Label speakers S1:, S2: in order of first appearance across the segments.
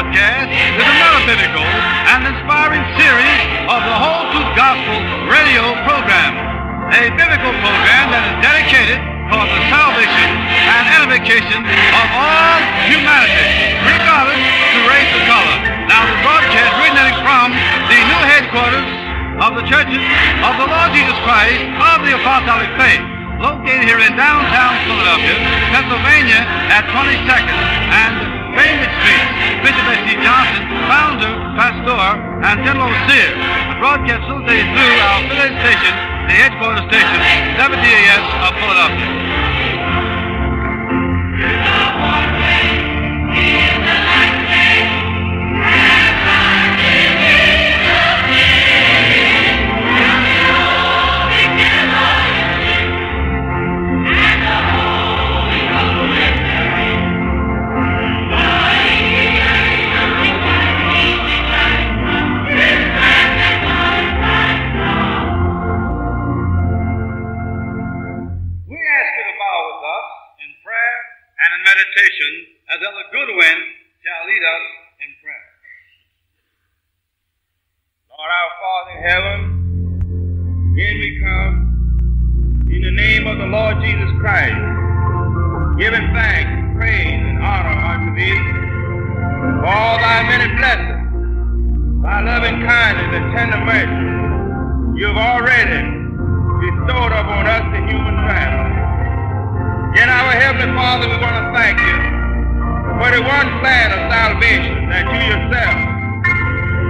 S1: broadcast is another biblical and inspiring series of the Whole Truth Gospel radio program. A biblical program that is dedicated for the salvation and edification of all humanity, regardless to race or color. Now, the broadcast originating from the new headquarters of the churches of the Lord Jesus Christ of the Apostolic Faith, located here in downtown Philadelphia, Pennsylvania at 22nd and Bainbridge Street. Bishop S.C. Johnson, founder, pastor, and general. The broadcast facilitated through our affiliate station, the headquarters station, 70 AS
S2: of Philadelphia. Heavenly Father, we want to thank you for the one plan of salvation that you yourself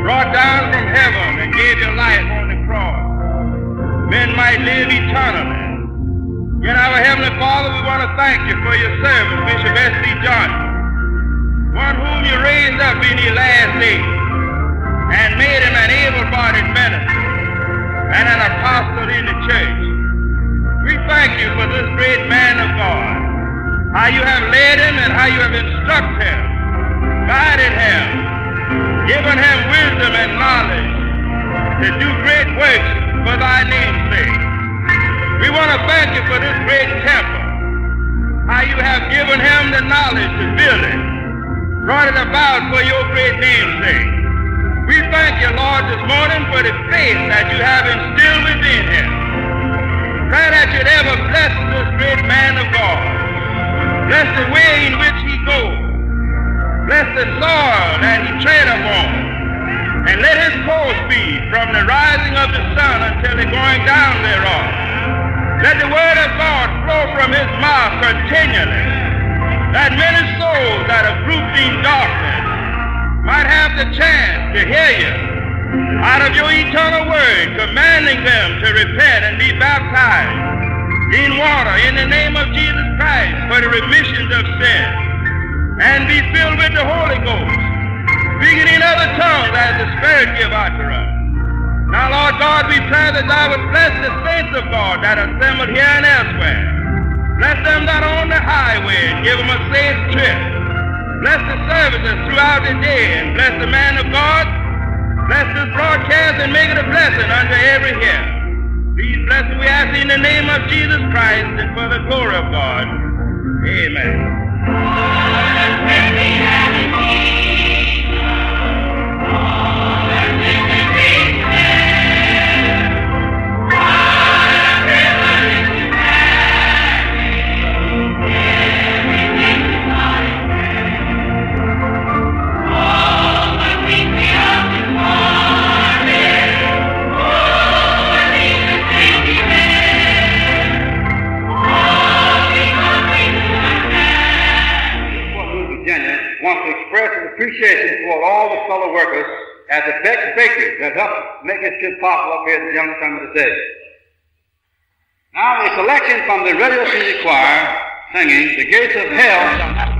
S2: brought down from heaven and gave your life on the cross. Men might live eternally. In our Heavenly Father, we want to thank you for your servant, Bishop S.C. Johnson, one whom you raised up in the last days and made him an able-bodied minister and an apostle in the church. We thank you for this great man of God, how you have led him and how you have instructed him, guided him, given him wisdom and knowledge to do great works for thy name's sake. We want to thank you for this great temple, how you have given him the knowledge to build it, brought it about for your great name's sake. We thank you, Lord, this morning for the faith that you have instilled within him. Pray that you'd ever bless this great man of God. Bless the way in which he goes. Bless the soil that he tread upon. And let his course be from the rising of the sun until the going down thereof. Let the word of God flow from his mouth continually. That many souls that are grouped in darkness might have the chance to hear you out of your eternal word, commanding them to repent and be baptized in water in the name of Jesus Christ for the remissions of sin, and be filled with the Holy Ghost, speaking in other tongues as the Spirit give utterance. Now, Lord God, we pray that thou would bless the saints of God that are assembled here and elsewhere. Bless them that are on the highway and give them a safe trip. Bless the services throughout the day and bless the man of God. Bless this broadcast and make it a blessing unto every hearer. These blessings we ask in the name of Jesus Christ and for the glory of God. Amen.
S1: Wants to express its appreciation toward all the fellow workers at the Beck's Bakery that helped make this trip possible up here at the Young Summit today. Now a selection from the Radio City Choir singing The Gates of Hell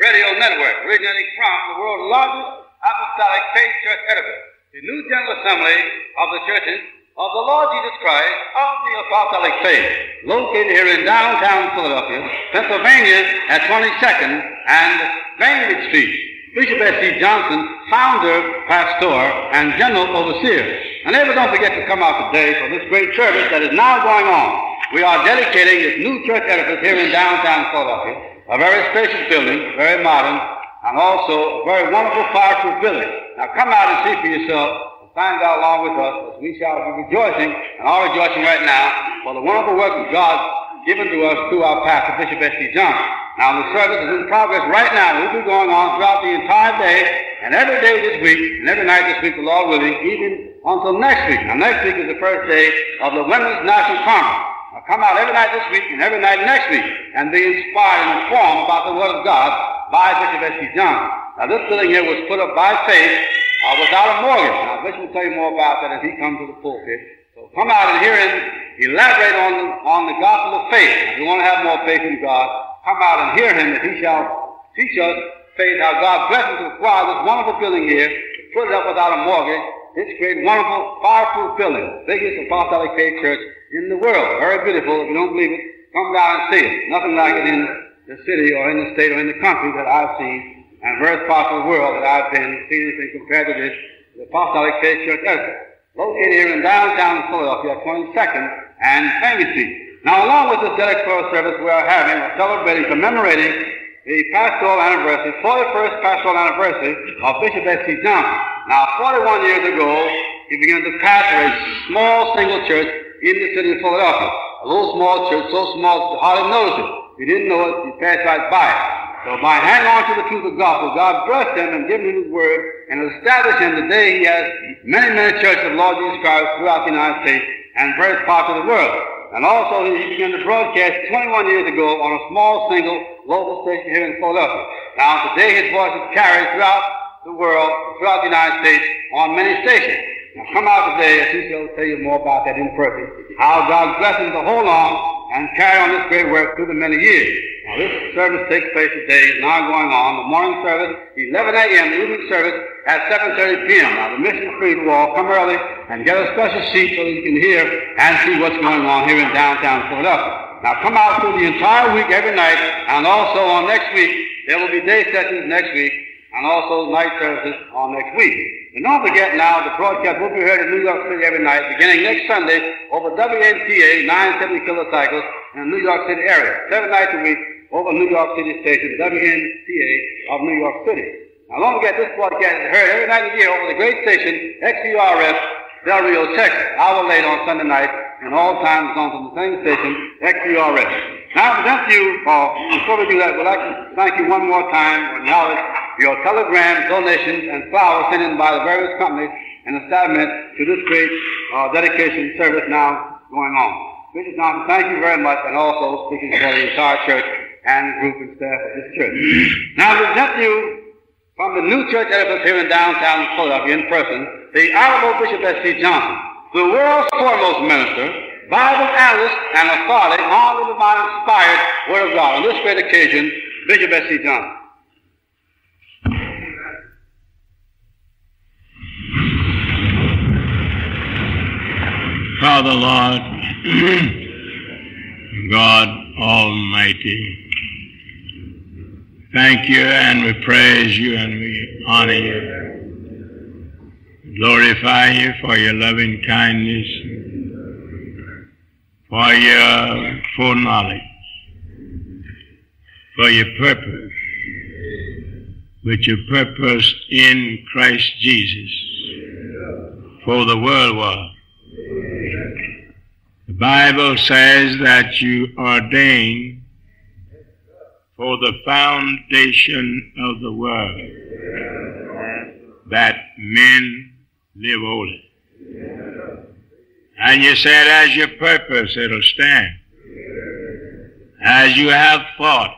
S3: radio network, originating from the world's largest apostolic faith church edifice, the New General Assembly of the Churches of the Lord Jesus Christ of the Apostolic Faith, located here in downtown Philadelphia, Pennsylvania at 22nd and Bainbridge Street. Bishop S.C. Johnson, founder, pastor, and general overseer. And ever don't forget to come out today for this great service that is now going on. We are dedicating this new church edifice here in downtown Philadelphia, a very spacious building, very modern, and also a very wonderful fireproof building. Now come out and see for yourself and find out along with us as we shall be rejoicing and are rejoicing right now for the wonderful work of God given to us through our pastor, Bishop S.C. Johnson. Now, the service is in progress right now. It will be going on throughout the entire day and every day this week and every night this week, the Lord willing, even until next week. Now, next week is the first day of the Women's National Conference. Now, come out every night this week and every night next week and be inspired and informed about the Word of God by Bishop S.C. Johnson. Now, this building here was put up by faith uh, without a mortgage. Now, Bishop will tell you more about that as he comes to the pulpit. So come out and hear him elaborate on the, on the gospel of faith. If you want to have more faith in God, come out and hear him that he shall teach us faith, how God blesses to acquire this wonderful building here, put it up without a mortgage. It's great, wonderful, fireproof building, biggest apostolic faith church in the world. Very beautiful. If you don't believe it, come down and see it. Nothing like it in the city or in the state or in the country that I've seen, and various parts of the world that I've been, seen anything compared to this, the apostolic faith church edifice located here in downtown Philadelphia, 22nd and Family Street. Now, along with this dedicatorial service, we are having, or celebrating, commemorating the pastoral anniversary, 41st pastoral anniversary of Bishop S.C. Johnson. Now, 41 years ago, he began to pastor a small single church in the city of Philadelphia. A little small church, so small you hardly notice it. If you didn't know it, you passed right by it. So by hanging on to the truth of the gospel, God blessed him and given him his word and established him. Today he has many, many churches of Lord Jesus Christ throughout the United States and various parts of the world. And also he began to broadcast 21 years ago on a small single local station here in Philadelphia. Now today his voice is carried throughout the world, throughout the United States on many stations. Now come out today as he shall tell you more about that in person. How God blessed him to hold on and carry on this great work through the many years. Now this service takes place today, is now going on. The morning service, 11 a.m., the evening service at 7.30 p.m. Now the mission is free to all. Come early and get a special seat so you can hear and see what's going on here in downtown Philadelphia. Now come out through the entire week, every night, and also on next week, there will be day sessions next week, and also night services on next week. And don't forget now, the broadcast will be heard in New York City every night, beginning next Sunday over WNTA 970 kilocycles in the New York City area, seven nights a week over New York City station, WNTA of New York City. Now don't forget, this broadcast is heard every night of the year over the great station, XURS, Del Rio, Texas, hour late on Sunday night, and all times on from the same station, XURS. Now, present to you, uh, before we do that, we'd like to thank you one more time for acknowledge your telegrams, donations, and flowers sent in by the various companies and establishments to this great uh, dedication service now going on. Bishop Johnson, thank you very much, and also speaking for the entire church and group and staff of this church. now, we present you from the new church edifice here in downtown Philadelphia in person, the Honorable Bishop S.C. Johnson, the world's foremost minister, Bible analyst, and authority on the divine inspired Word of God. On this great occasion, Bishop S.C. Johnson.
S4: Father, Lord, God Almighty, thank you and we praise you and we honor you. Glorify you for your loving kindness, for your foreknowledge, for your purpose, which you purposed in Christ Jesus for the world was. The Bible says that you ordain for the foundation of the world that men live holy. And you said as your purpose it'll stand. As you have thought,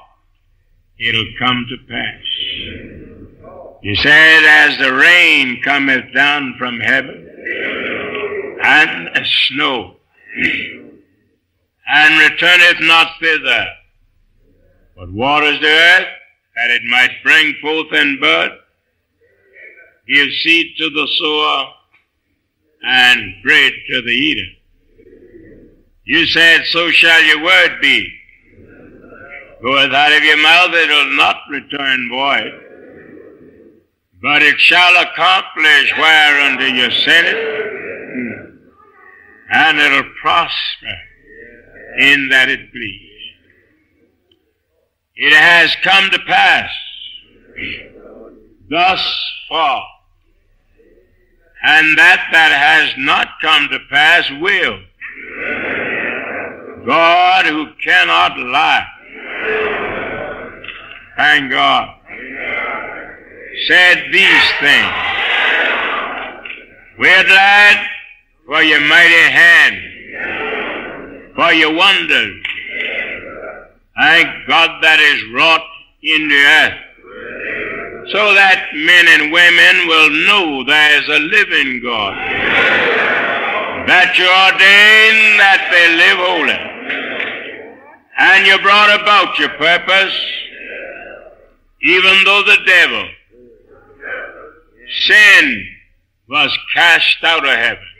S4: it'll come to pass. You said as the rain cometh down from heaven, and snow, and returneth not thither, but waters the earth, that it might bring forth and bud, give seed to the sower, and bread to the eater. You said, So shall your word be. Goeth out of your mouth, it will not return void, but it shall accomplish whereunto you sent it, and it'll prosper in that it please. It has come to pass thus far, and that that has not come to pass will. God who cannot lie. Thank God. Said these things. We're glad for your mighty hand, for your wonders. Thank God that is wrought in the earth, so that men and women will know there is a living God, that you ordain that they live holy. And you brought about your purpose, even though the devil, sin, was cast out of heaven.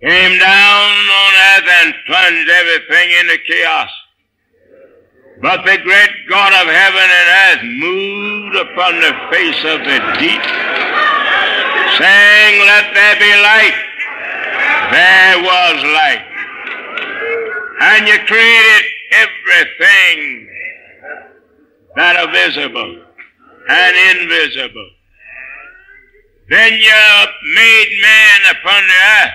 S4: Came down on earth and plunged everything into chaos. But the great God of heaven and earth moved upon the face of the deep, saying, Let there be light. There was light and you created everything that are visible and invisible. Then you made man upon the earth.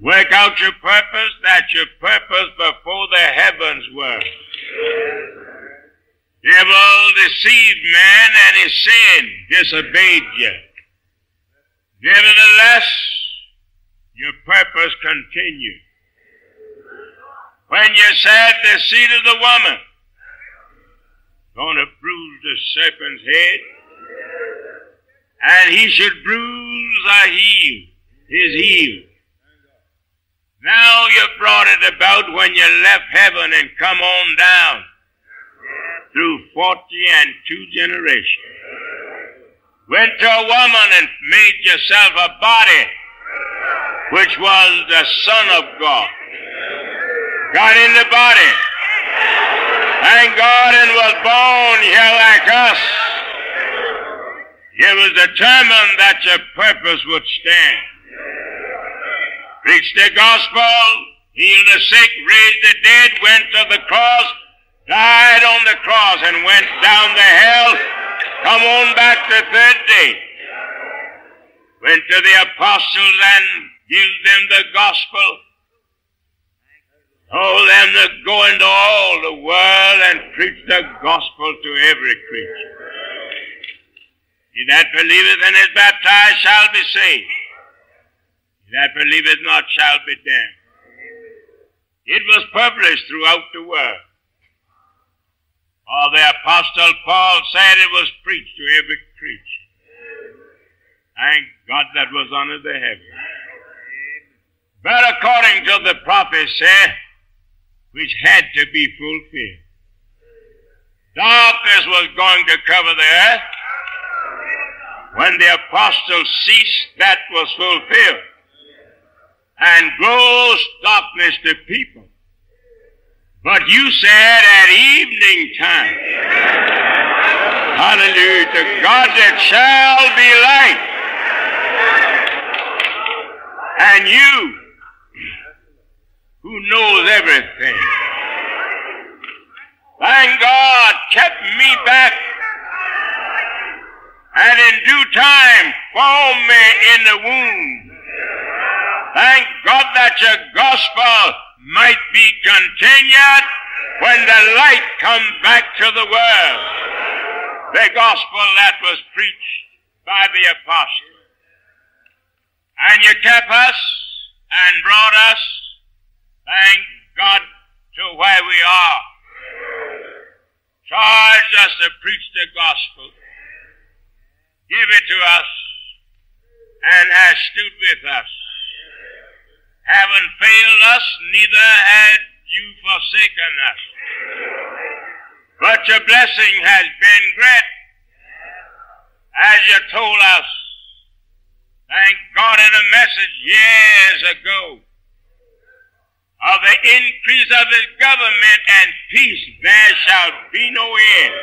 S4: Work out your purpose, that your purpose before the heavens were. Devil deceived man and his sin disobeyed you. Nevertheless, your purpose continued when you said the seed of the woman gonna bruise the serpent's head, and he should bruise a heel, his heel. Now you brought it about when you left heaven and come on down through forty and two generations. Went to a woman and made yourself a body, which was the Son of God got in the body. Thank God and was born here like us. It was determined that your purpose would stand. Preach the gospel, heal the sick, raise the dead, went to the cross, died on the cross and went down the hell, come on back the third day. Went to the apostles and gave them the gospel told them to go into all the world and preach the gospel to every creature. He that believeth and is baptized shall be saved. He that believeth not shall be damned. It was published throughout the world. For the Apostle Paul said it was preached to every creature. Thank God that was under the heaven. But according to the prophecy, which had to be fulfilled. Darkness was going to cover the earth. When the apostles ceased, that was fulfilled. And gross darkness to people. But you said at evening time, hallelujah, to God that shall be light. And you, who knows everything. Thank God kept me back and in due time formed me in the womb. Thank God that your gospel might be continued when the light comes back to the world. The gospel that was preached by the apostle. And you kept us and brought us Thank God to where we are. Charged us to preach the gospel. Give it to us and has stood with us. haven't failed us, neither had you forsaken us. But your blessing has been great, as you told us. Thank God in a message years ago of the increase of his government and peace there shall be no end.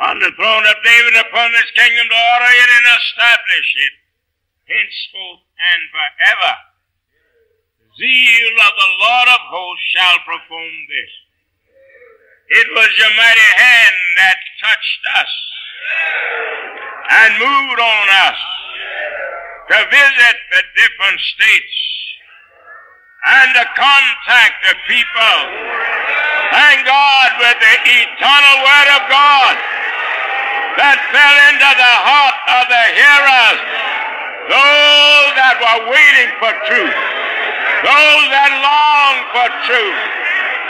S4: On the throne of David upon his kingdom to order it and establish it henceforth and forever. The zeal of the Lord of hosts shall perform this. It was your mighty hand that touched us and moved on us to visit the different states and to contact the people. Thank God with the eternal word of God that fell into the heart of the hearers, those that were waiting for truth, those that longed for truth,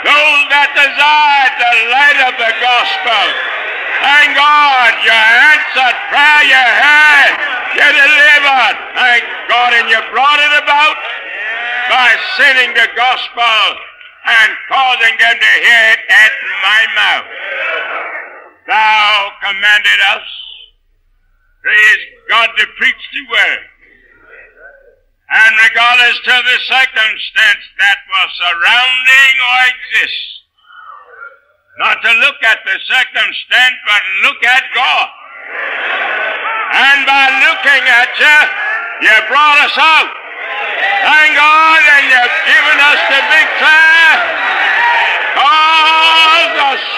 S4: those that desired the light of the gospel. Thank God you answered prayer you heard, you delivered. Thank God and you brought it about by sending the gospel and causing them to hear it at my mouth. Thou commanded us, praise God, to preach the word. And regardless to the circumstance that was surrounding or exists, not to look at the circumstance, but look at God. And by looking at you, you brought us out. Thank God, and you've given us the victory. Cause us,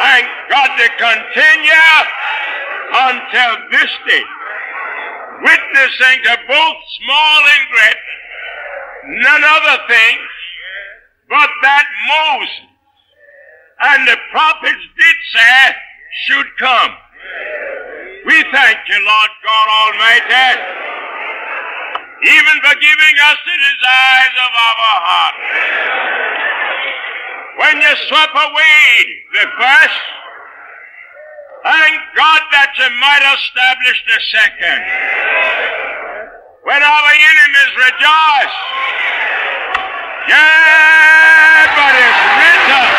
S4: thank God, to continue until this day, witnessing to both small and great, none other thing but that Moses and the prophets did say should come. We thank you, Lord God Almighty, even for giving us the desires of our heart. When you swept away the first, thank God that you might establish the second. When our enemies rejoice, yeah, but it's written.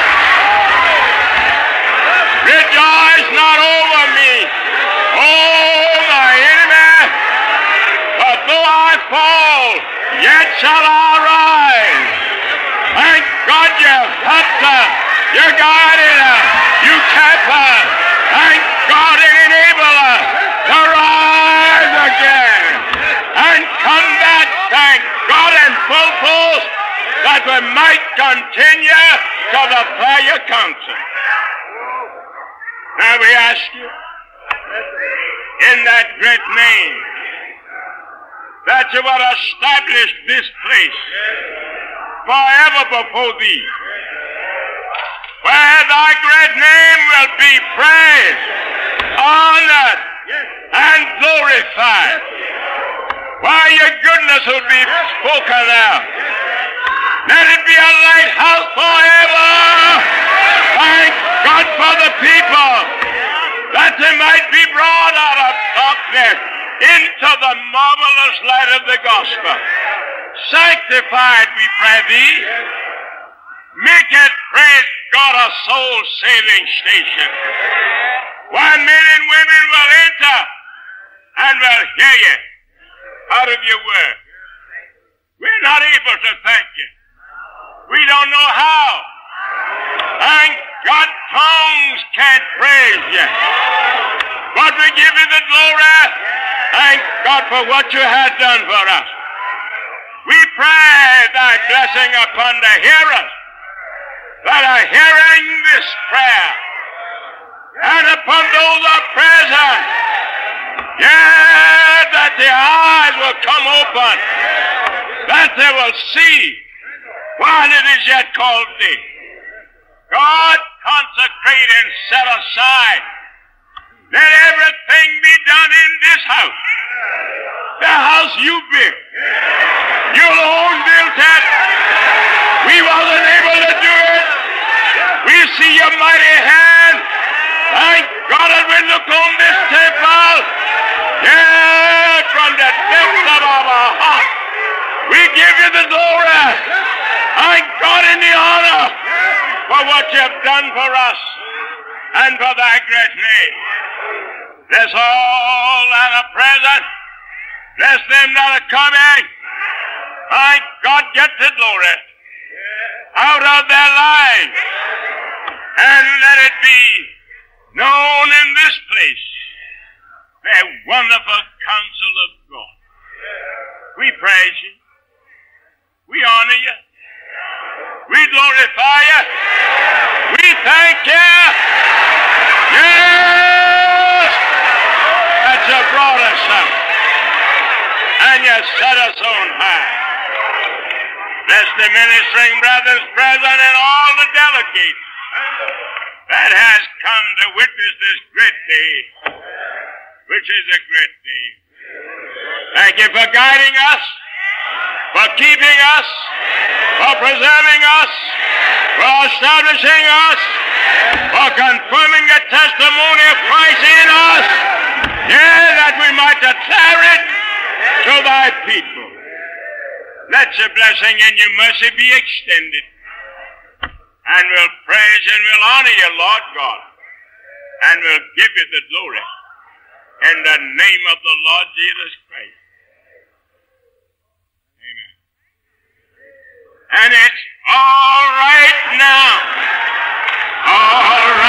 S4: Rejoice not over me, oh my enemy, but though I fall, yet shall I rise. Helped us, you guided us, you kept us. Thank God it enabled us to rise again and come back, thank God, in full force that we might continue to the prayer council. Now we ask you, in that great name, that you would establish this place forever before thee, where thy great name will be praised, honored, and glorified, where your goodness will be spoken out. Let it be a lighthouse forever. Thank God for the people that they might be brought out of darkness into the marvelous light of the gospel. Sanctified, we pray thee. Make it, praise God, a soul saving station. Where men and women will enter and will hear you out of your word. We're not able to thank you. We don't know how. Thank God, tongues can't praise you. But we give you the glory. Thank God for what you have done for us. We pray thy blessing upon the hearers that are hearing this prayer and upon those who are present. Yeah, that their eyes will come open, that they will see while it is yet called day. God, consecrate and set aside. Let everything be done in this house. The house you built. You alone built it. We wasn't able to do it. We see your mighty hand. Thank God as we look on this temple. Yeah, from the depths of our heart. We give you the glory. Thank God in the honor for what you have done for us and for thy great name. Bless all that are present. Bless them that are coming. Thank God, get the glory out of their lives. And let it be known in this place the wonderful counsel of God. We praise you. We honor you. We glorify you. We thank you. Yes! That you brought us up. And you set us on high. Bless the ministering brothers present and all the delegates that has come to witness this great day, which is a great day. Thank you for guiding us, for keeping us, for preserving us, for establishing us, for confirming the testimony of Christ in us, yeah, that we might declare it to thy people. Let your blessing and your mercy be extended. And we'll praise and we'll honor you, Lord God. And we'll give you the glory in the name of the Lord Jesus Christ. Amen. And it's all right now. All right